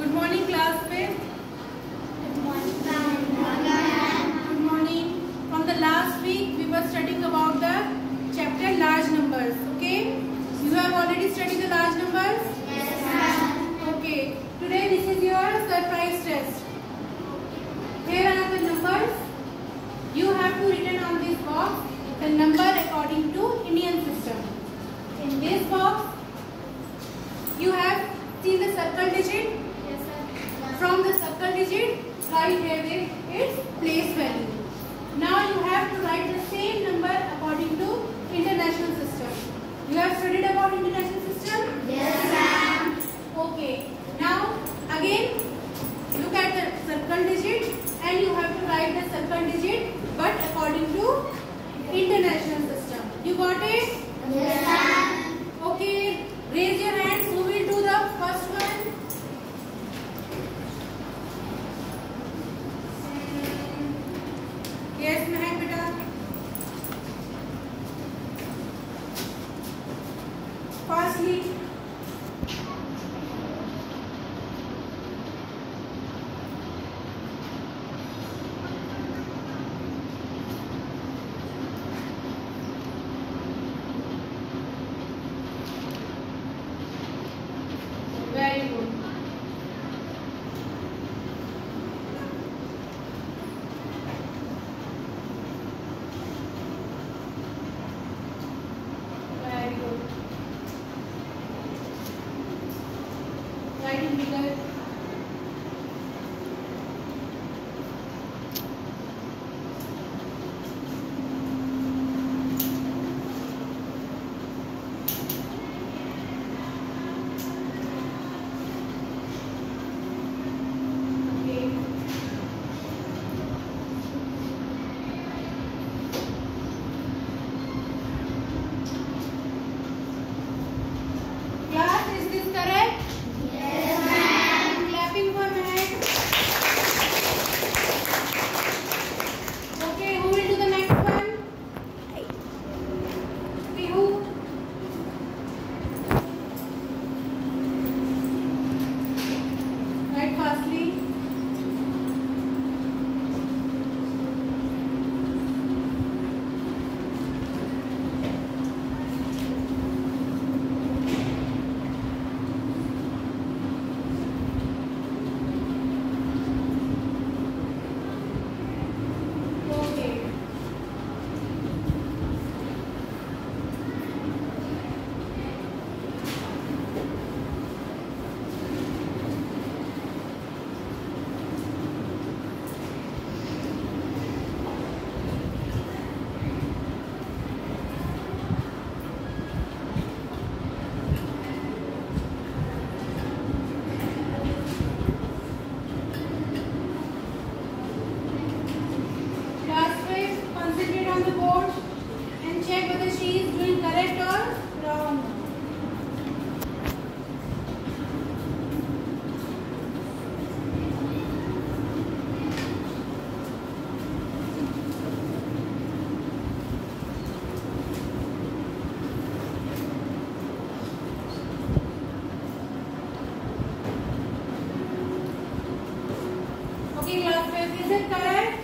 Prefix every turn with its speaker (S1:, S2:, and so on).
S1: Good morning, class fifth. Good morning. From the last week, we were studying about the chapter large numbers. Okay. You have already studied the large numbers. Okay. Today, this is your surprise test. Here are the numbers. You have to written on this box the number according to Indian system. In this box, you have seen the circle digit. From the circle digit, write here its place value. Now you have to write the same number according to international system. You have studied about international system? Yes. Okay. Now again look at the circle digit and you have to write the circle digit but according to international system. You got it? Fastly. write in bigger on the board and check whether she is doing correct or wrong. Okay, class is it correct?